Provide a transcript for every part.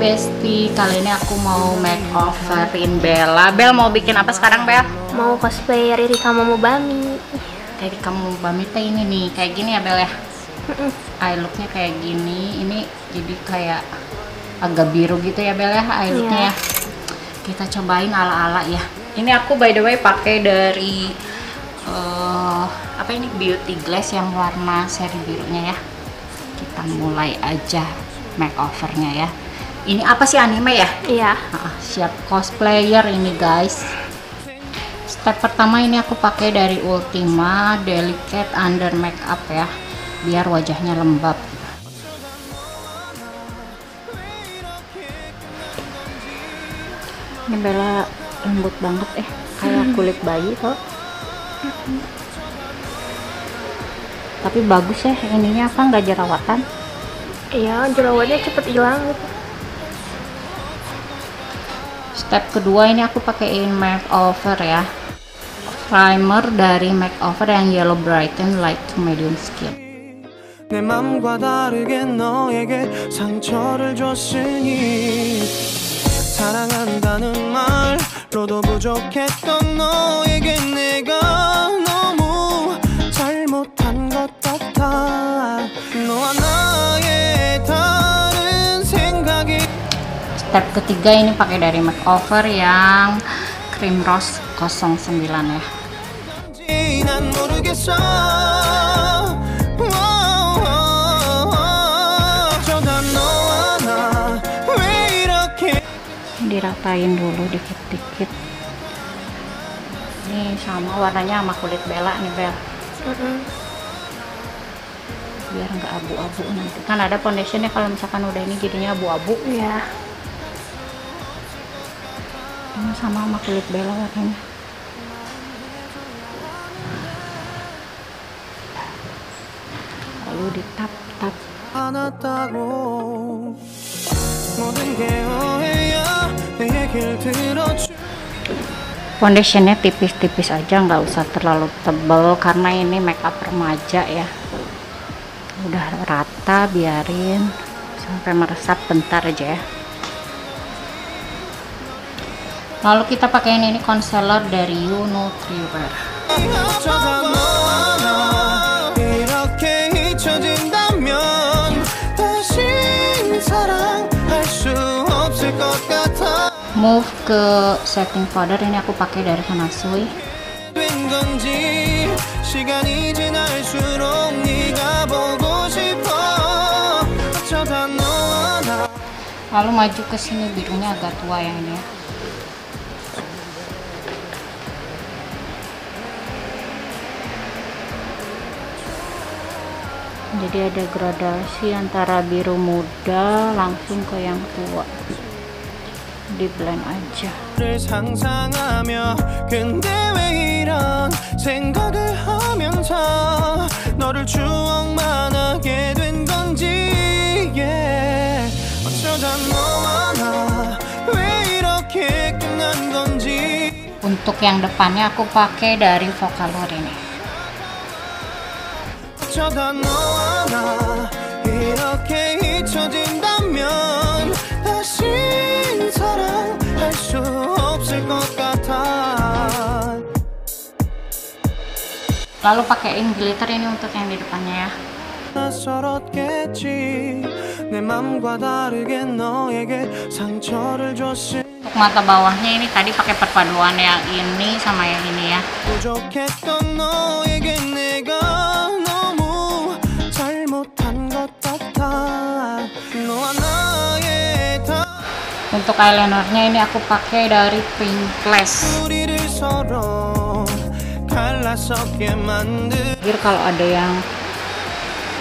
Besti, kali ini aku mau makeoverin Bella. Bel mau bikin apa sekarang Bel? Mau cosplay Riri kamu mau Bami. Jadi kamu Bami teh ini nih, kayak gini ya Bel ya? Eye looknya kayak gini, ini jadi kayak agak biru gitu ya Bel ya eye looknya Iya. ya. Kita cobain ala-ala ya. Ini aku by the way pakai dari eh, apa ini beauty glass yang warna seri birunya ya. Kita mulai aja makeovernya ya. Ini apa sih anime ya? Iya. Ah, siap cosplayer ini guys. Step pertama ini aku pakai dari Ultima Delicate Under Makeup ya, biar wajahnya lembab. Ini Bella lembut banget eh, kayak kulit bayi kok. Tapi bagus ya, ininya apa nggak jerawatan? Iya, jerawatnya cepet hilang gitu Step kedua ini aku pakaiin makeover ya. Primer dari makeover yang yellow brighten light to medium skin. 내 맘과 다르게 너에게 상처를 줬으니 사랑한다는 말로도 부족했던 너에게 내가 tab ketiga ini pakai dari makeover yang cream rose 09 ya. diratain dulu dikit-dikit. Ini sama warnanya sama kulit bela nih bel. Mm -hmm. biar nggak abu-abu nanti. Kan ada foundationnya kalau misalkan udah ini jadinya abu-abu. Ya yeah sama sama sama kulit Bella warnanya lalu di tap tap. foundationnya tipis-tipis aja nggak usah terlalu tebel karena ini makeup remaja ya. Udah rata biarin. Sampai meresap bentar aja ya lalu kita pakai ini, ini concealer dari You move ke setting powder. Ini aku pakai dari Hanasui. lalu maju ke sini birunya agak tua yang ini ya. jadi ada gradasi antara biru muda langsung ke yang tua. Di blend aja. untuk yang depannya aku pakai dari Vocaloid ini. 어쩌다 너와 나 이렇게 잊혀진다면 다시 사랑할 수 없을 것 같아 Lalu pakaiin glitter ini untuk yang di depannya ya. 낯설었겠지 내 맘과 다르게 너에게 상처를 줬을 Untuk mata bawahnya ini tadi pakai perpaduan yang ini sama yang ini ya. Untuk eyelinernya ini aku pakai dari Pink Glass. 우리를 서로 갈라섰게 만든 Jadi kalau ada yang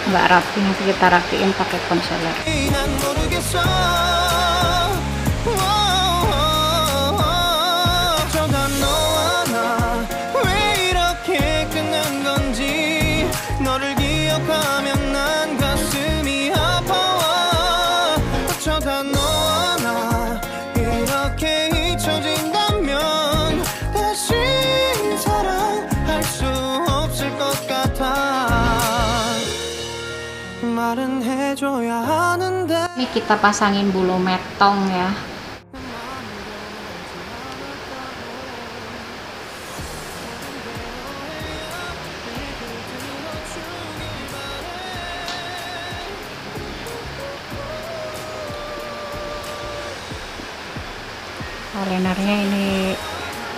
nggak rapi nanti kita rapiin pakai concealer. 난 모르겠어 어쩌다 너와 나 왜 이렇게 끝난 건지 너를 기억하면 난 가슴이 아파와 어쩌다 너 Ini kita pasangin bulu metong ya. Kalendernya ini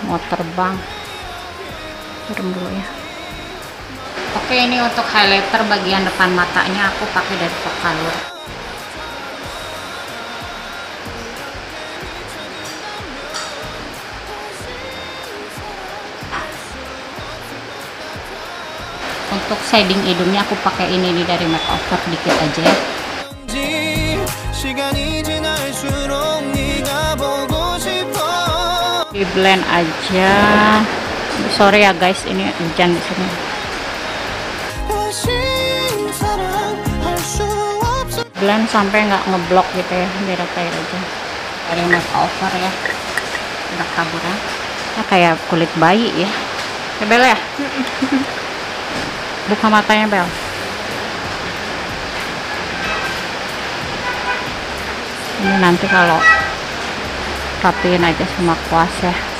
mau terbang. Turun dulu ya. Oke ini untuk highlighter bagian depan matanya aku pakai dari Vocaloid. Untuk shading hidungnya aku pakai ini nih dari makeover dikit aja. Di blend aja. Sorry ya guys, ini hujan di sini. Blend sampai nggak ngeblok gitu ya biar cair aja. Dari makeover ya udah kabur ya. Nah, kayak kulit bayi ya. Ya Bel ya? Buka matanya Bel. Ini nanti kalau rapiin aja sama kuas ya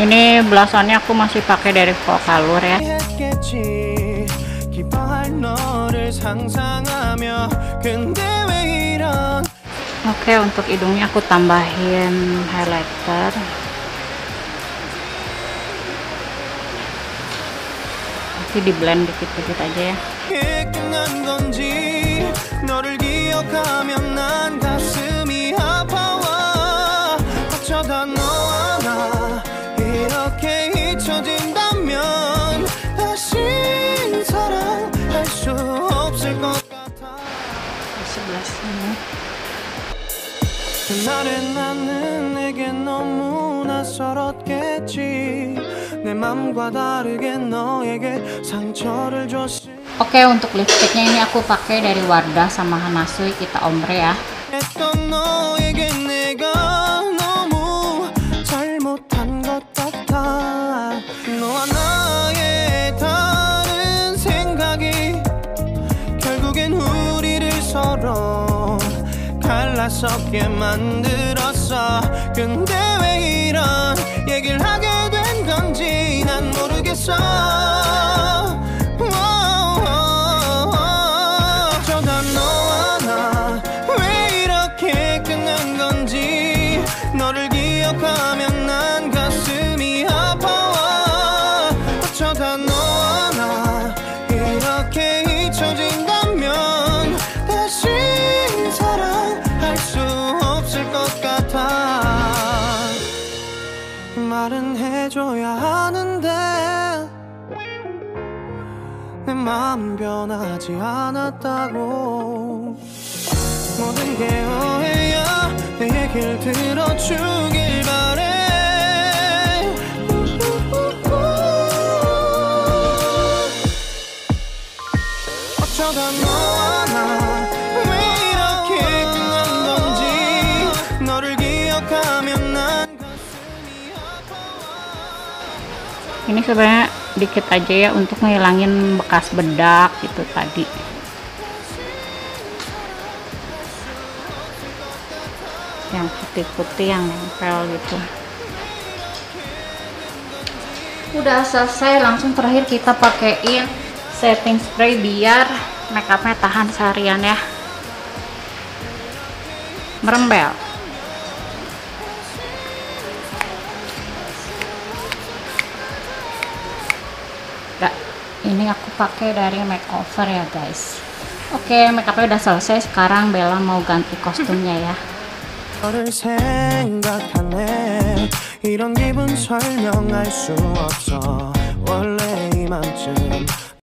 ini belasannya aku masih pakai dari Vokalur ya Oke untuk hidungnya aku tambahin highlighter. Nanti di blend dikit-dikit aja ya. 그날의 나는 내게 너무 낯설었겠지 내 맘과 다르게 너에게 상처를 줬을 Oke untuk lipstiknya ini aku pakai dari Wardah sama Hanasui kita ombre ya 갈라서게 만들었어. 근데 왜 이런 얘기를 하게 된 건지 난 모르겠어 말은 해줘야 하는데 내 마음 변하지 않았다고. 모든 게 오해야 내 얘길 들어주길 바래. 어쩌다 너 ini sebenarnya dikit aja ya untuk ngilangin bekas bedak gitu tadi. Yang putih-putih yang nempel gitu. Udah selesai langsung terakhir kita pakein setting spray biar makeupnya tahan seharian ya. Merembel ini aku pakai dari makeover ya guys oke makeupnya udah selesai sekarang Bella mau ganti kostumnya ya 너를 생각하네 이런 기분 설명할 수 없어 원래 이맘쯤